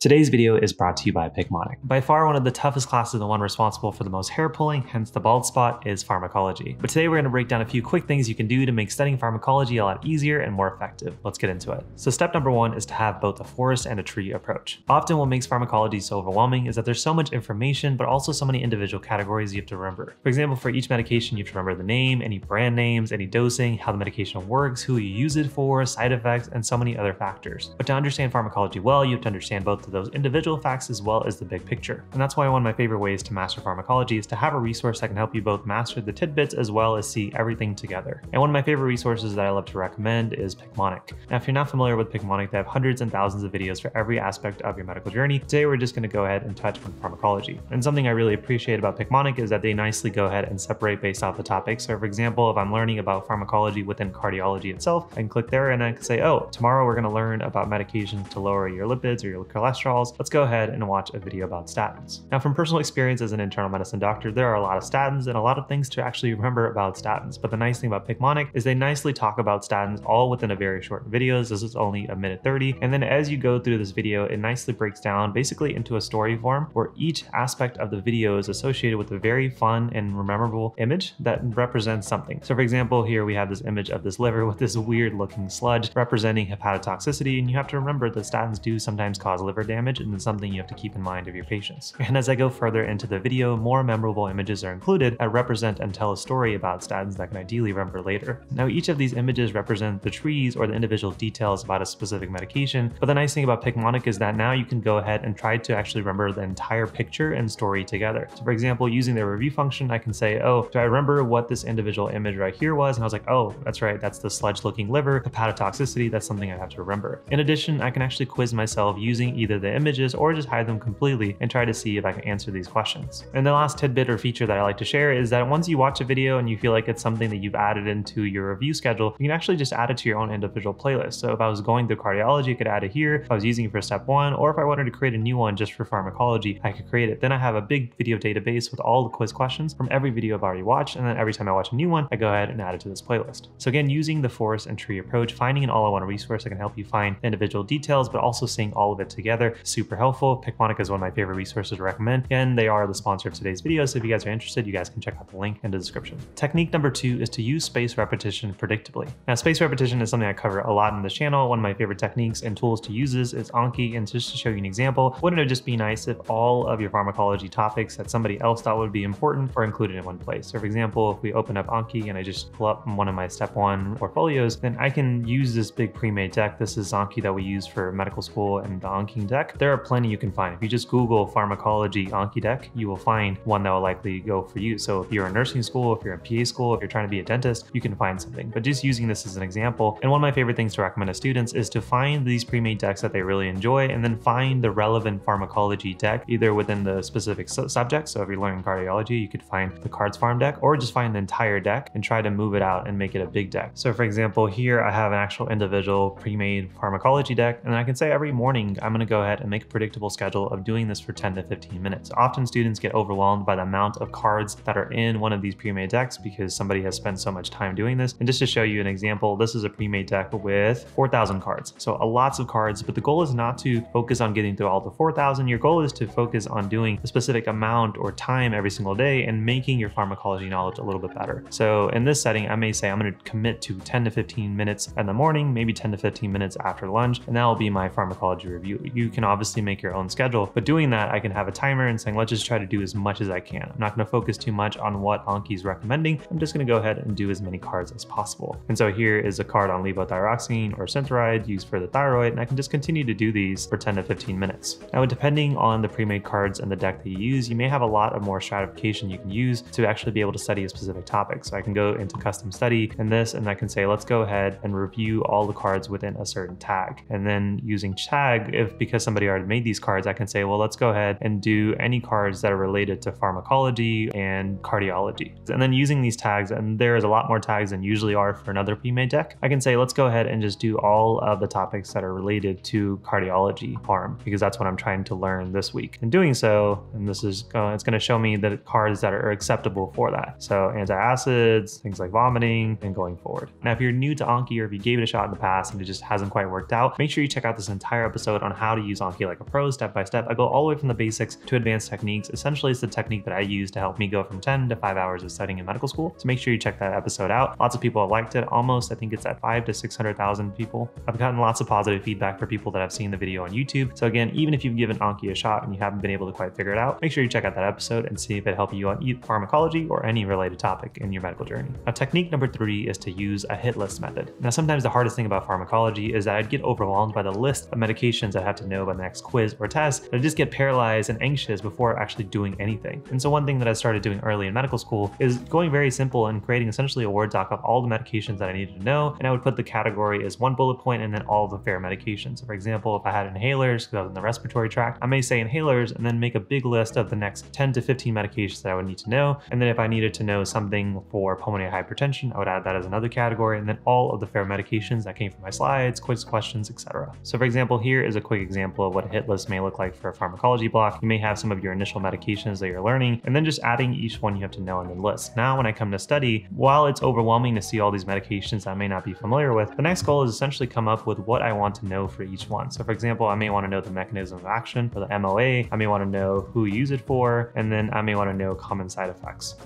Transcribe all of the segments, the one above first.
Today's video is brought to you by Picmonic. By far one of the toughest classes and the one responsible for the most hair pulling, hence the bald spot, is pharmacology. But today we're going to break down a few quick things you can do to make studying pharmacology a lot easier and more effective. Let's get into it. So step number one is to have both a forest and a tree approach. Often what makes pharmacology so overwhelming is that there's so much information, but also so many individual categories you have to remember. For example, for each medication, you have to remember the name, any brand names, any dosing, how the medication works, who you use it for, side effects, and so many other factors. But to understand pharmacology well, you have to understand both of those individual facts as well as the big picture. And that's why one of my favorite ways to master pharmacology is to have a resource that can help you both master the tidbits as well as see everything together. And one of my favorite resources that I love to recommend is Picmonic. Now, if you're not familiar with Picmonic, they have hundreds and thousands of videos for every aspect of your medical journey. Today, we're just going to go ahead and touch on pharmacology. And something I really appreciate about Picmonic is that they nicely go ahead and separate based off the topic. So, for example, if I'm learning about pharmacology within cardiology itself, I can click there and I can say, oh, tomorrow we're going to learn about medications to lower your lipids or your cholesterols. Let's go ahead and watch a video about statins. Now, from personal experience as an internal medicine doctor, there are a lot of statins and a lot of things to actually remember about statins. But the nice thing about Picmonic is they nicely talk about statins all within a very short video. This is only a minute 30. And then as you go through this video, it nicely breaks down basically into a story form where each aspect of the video is associated with a very fun and memorable image that represents something. So for example, here we have this image of this liver with this weird looking sludge representing hepatotoxicity. And you have to remember that statins do sometimes cause liver damage and something something you have to keep in mind of your patients. And as I go further into the video, more memorable images are included that represent and tell a story about statins that can ideally remember later. Now, each of these images represent the trees or the individual details about a specific medication, but the nice thing about Picmonic is that now you can go ahead and try to actually remember the entire picture and story together. So for example, using the review function, I can say, oh, do I remember what this individual image right here was? And I was like, oh, that's right, that's the sludge looking liver, hepatotoxicity, that's something I have to remember. In addition, I can actually quiz myself using either the images or just hide them completely and try to see if I can answer these questions. And the last tidbit or feature that I like to share is that once you watch a video and you feel like it's something that you've added into your review schedule, you can actually just add it to your own individual playlist. So if I was going through cardiology, I could add it here. If I was using it for step one, or if I wanted to create a new one just for pharmacology, I could create it. Then I have a big video database with all the quiz questions from every video I've already watched. And then every time I watch a new one, I go ahead and add it to this playlist. So again, using the forest and tree approach, finding an all-in-one resource that can help you find individual details, but also seeing all of it together, super helpful. Picmonic Picmonic is one of my favorite resources to recommend, and they are the sponsor of today's video, so if you guys are interested, you guys can check out the link in the description. Technique number two is to use space repetition predictably. Now, space repetition is something I cover a lot in this channel. One of my favorite techniques and tools to use is, is Anki, and just to show you an example, wouldn't it just be nice if all of your pharmacology topics that somebody else thought would be important are included in one place? So for example, if we open up Anki and I just pull up one of my step one portfolios, then I can use this big pre-made deck. This is Anki that we use for medical school and the Anki deck. There are plenty you can find. If you just Google pharmacology Anki deck, you will find one that will likely go for you. So if you're in nursing school, if you're in PA school, if you're trying to be a dentist, you can find something. But just using this as an example, and one of my favorite things to recommend to students is to find these pre-made decks that they really enjoy and then find the relevant pharmacology deck either within the specific su subject. So if you're learning cardiology, you could find the Cards Pharm deck or just find the entire deck and try to move it out and make it a big deck. So for example, here I have an actual individual pre-made pharmacology deck and I can say every morning I'm going to go ahead and make a predictable schedule of doing this for 10 to 15 minutes. Often students get overwhelmed by the amount of cards that are in one of these pre-made decks because somebody has spent so much time doing this. And just to show you an example, this is a pre-made deck with 4,000 cards. So a lots of cards, but the goal is not to focus on getting through all the 4,000. Your goal is to focus on doing a specific amount or time every single day and making your pharmacology knowledge a little bit better. So in this setting, I may say I'm going to commit to 10 to 15 minutes in the morning, maybe 10 to 15 minutes after lunch, and that will be my pharmacology review. You can obviously make your own schedule, but doing that, I can have a timer and saying, let's just try to do as much as I can. I'm not going to focus too much on what Anki is recommending. I'm just going to go ahead and do as many cards as possible. And so here is a card on levothyroxine or Synthroid used for the thyroid, and I can just continue to do these for 10 to 15 minutes. Now, depending on the pre-made cards and the deck that you use, you may have a lot of more stratification you can use to actually be able to study a specific topic. So I can go into custom study and this, and I can say, let's go ahead and review all the cards within a certain tag. And then using tag, if because somebody already made these cards, I can say, well, let's go ahead and do any cards that are related to pharmacology and cardiology. And then using these tags, and there is a lot more tags than usually are for another pre-made deck, I can say, let's go ahead and just do all of the topics that are related to cardiology pharm, because that's what I'm trying to learn this week. In doing so, and this is going, it's to show me the cards that are acceptable for that. So antacids, things like vomiting, and going forward. Now, if you're new to Anki or if you gave it a shot in the past and it just hasn't quite worked out, make sure you check out this entire episode on how to use Anki like a pro step by step. I go all the way from the basics to advanced techniques. Essentially, it's the technique that I use to help me go from 10 to 5 hours of studying in medical school. So make sure you check that episode out. Lots of people have liked it. Almost, I think it's at 5 to 600,000 people. I've gotten lots of positive feedback for people that have seen the video on YouTube. So again, even if you've given Anki a shot and you haven't been able to quite figure it out, make sure you check out that episode and see if it helped you on pharmacology or any related topic in your medical journey. Now, technique number three is to use a hit list method. Now, sometimes the hardest thing about pharmacology is that I'd get overwhelmed by the list of medications I have to know by the next quiz or test. I just get paralyzed and anxious before actually doing anything. And so one thing that I started doing early in medical school is going very simple and creating essentially a Word doc of all the medications that I needed to know. And I would put the category as one bullet point and then all the fair medications. For example, if I had inhalers, because I was in the respiratory tract, I may say inhalers and then make a big list of the next 10 to 15 medications that I would need to know. And then if I needed to know something for pulmonary hypertension, I would add that as another category. And then all of the fair medications that came from my slides, quiz questions, etc. So for example, here is a quick example of what a hit list may look like for a pharmacology block. You may have some of your initial medications that you're learning, and then just adding each one you have to know in the list. Now, when I come to study, while it's overwhelming to see all these medications I may not be familiar with, the next goal is essentially come up with what I want to know for each one. So for example, I may want to know the mechanism of action for the MOA, I may want to know who use it for, and then I may want to know common side effects.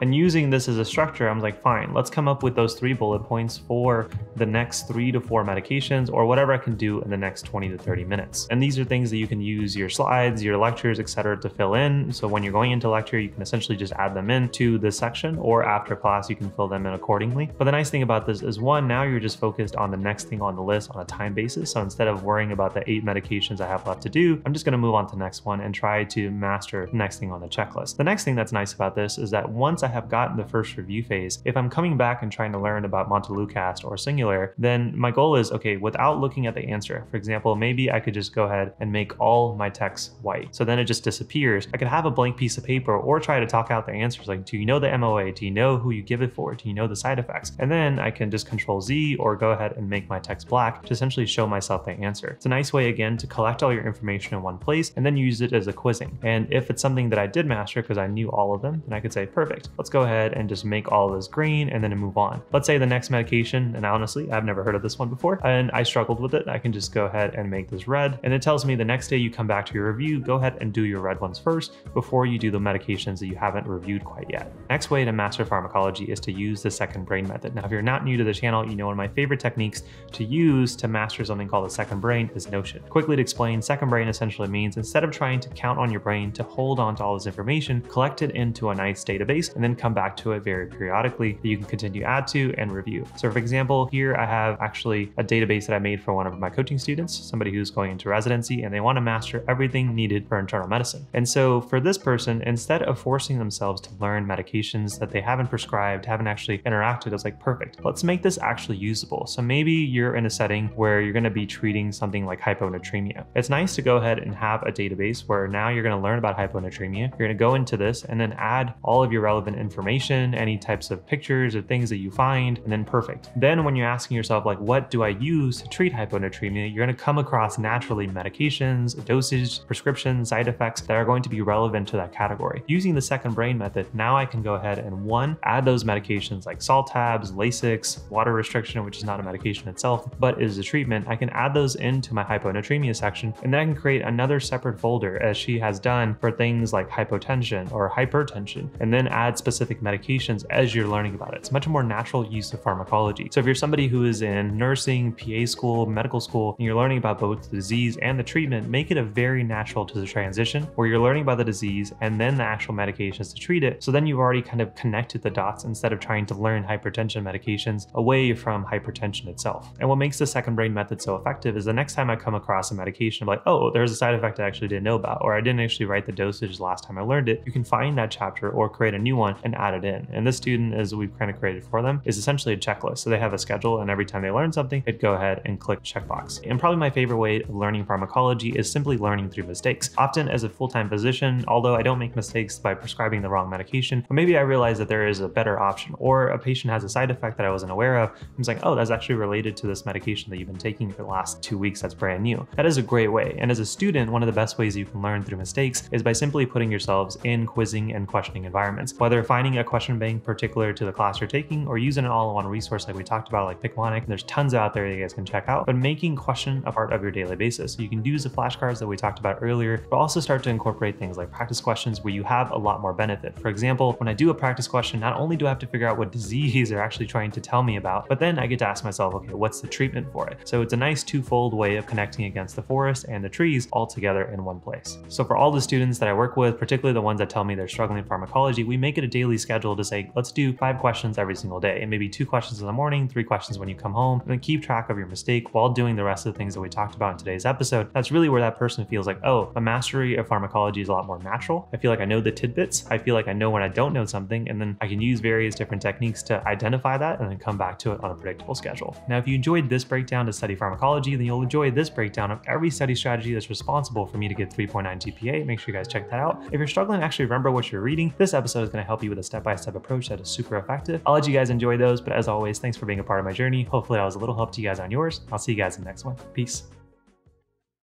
And using this as a structure, I'm like, fine, let's come up with those three bullet points for the next three to four medications or whatever I can do in the next 20 to 30 minutes. And these are things that you can use your slides, your lectures, etc., to fill in. So when you're going into lecture, you can essentially just add them into this section or after class, you can fill them in accordingly. But the nice thing about this is one, now you're just focused on the next thing on the list on a time basis. So instead of worrying about the eight medications I have left to do, I'm just going to move on to the next one and try to master the next thing on the checklist. The next thing that's nice about this is that once I have gotten the first review phase, if I'm coming back and trying to learn about Montelukast or Singulair, then my goal is, okay, without looking at the answer, for example, maybe I could just go ahead and make all my text white. So then it just disappears. I could have a blank piece of paper or try to talk out the answers like, do you know the MOA? Do you know who you give it for? Do you know the side effects? And then I can just control Z or go ahead and make my text black to essentially show myself the answer. It's a nice way again to collect all your information in one place and then use it as a quizzing. And if it's something that I did master because I knew all of them, then I could say, perfect, let's go ahead and just make all of this green and then move on. Let's say the next medication, and honestly, I've never heard of this one before, and I struggled with it. I can just go ahead and make this red. And it tells me the next day you come back to your review, go ahead and do your red ones first before you do the medications that you haven't reviewed quite yet. Next way to master pharmacology is to use the second brain method. Now, if you're not new to the channel, you know one of my favorite techniques to use to master something called the second brain is Notion. Quickly to explain, second brain essentially means instead of trying to count on your brain to hold on to all this information, collect it into a nice database and then come back to it very periodically that you can continue add to and review. So for example, here I have actually a database that I made for one of my coaching students, somebody who's going into residency and they want to master everything needed for internal medicine. And so for this person, instead of forcing themselves to learn medications that they haven't prescribed, haven't actually interacted, it's like, perfect, let's make this actually usable. So maybe you're in a setting where you're going to be treating something like hyponatremia. It's nice to go ahead and have a database where now you're going to learn about hyponatremia. You're going to go into this and then add all of your relevant information information, any types of pictures or things that you find, and then perfect. Then when you're asking yourself like, what do I use to treat hyponatremia? You're gonna come across naturally medications, dosage, prescriptions, side effects that are going to be relevant to that category. Using the second brain method, now I can go ahead and one, add those medications like salt tabs, Lasix, water restriction, which is not a medication itself, but is a treatment. I can add those into my hyponatremia section, and then I can create another separate folder as she has done for things like hypotension or hypertension, and then add specific medications as you're learning about it. It's much more natural use of pharmacology. So if you're somebody who is in nursing, PA school, medical school, and you're learning about both the disease and the treatment, make it a very natural to the transition where you're learning about the disease and then the actual medications to treat it. So then you've already kind of connected the dots instead of trying to learn hypertension medications away from hypertension itself. And what makes the second brain method so effective is the next time I come across a medication, I'm like, oh, there's a side effect I actually didn't know about, or I didn't actually write the dosage last time I learned it. You can find that chapter or create a new one and add it in. And this student, as we've kind of created for them, is essentially a checklist. So they have a schedule, and every time they learn something, they'd go ahead and click checkbox. And probably my favorite way of learning pharmacology is simply learning through mistakes. Often, as a full time physician, although I don't make mistakes by prescribing the wrong medication, but maybe I realize that there is a better option, or a patient has a side effect that I wasn't aware of. I'm like, oh, that's actually related to this medication that you've been taking for the last two weeks that's brand new. That is a great way. And as a student, one of the best ways you can learn through mistakes is by simply putting yourselves in quizzing and questioning environments. Whether Whether finding a question bank particular to the class you're taking or using an all-in-one resource like we talked about, like Picmonic, there's tons out there that you guys can check out, but making question a part of your daily basis. So you can use the flashcards that we talked about earlier, but also start to incorporate things like practice questions where you have a lot more benefit. For example, when I do a practice question, not only do I have to figure out what disease they're actually trying to tell me about, but then I get to ask myself, okay, what's the treatment for it? So it's a nice twofold way of connecting against the forest and the trees all together in one place. So for all the students that I work with, particularly the ones that tell me they're struggling in pharmacology, we make it a daily schedule to say, let's do five questions every single day, and maybe two questions in the morning, three questions when you come home, and then keep track of your mistake while doing the rest of the things that we talked about in today's episode. That's really where that person feels like, oh, my mastery of pharmacology is a lot more natural. I feel like I know the tidbits. I feel like I know when I don't know something, and then I can use various different techniques to identify that and then come back to it on a predictable schedule. Now, if you enjoyed this breakdown to study pharmacology, then you'll enjoy this breakdown of every study strategy that's responsible for me to get 3.9 GPA. Make sure you guys check that out. If you're struggling to actually remember what you're reading, this episode is going to help you with a step-by-step -step approach that is super effective. I'll let you guys enjoy those, but as always, thanks for being a part of my journey. Hopefully I was a little help to you guys on yours. I'll see you guys in the next one. Peace.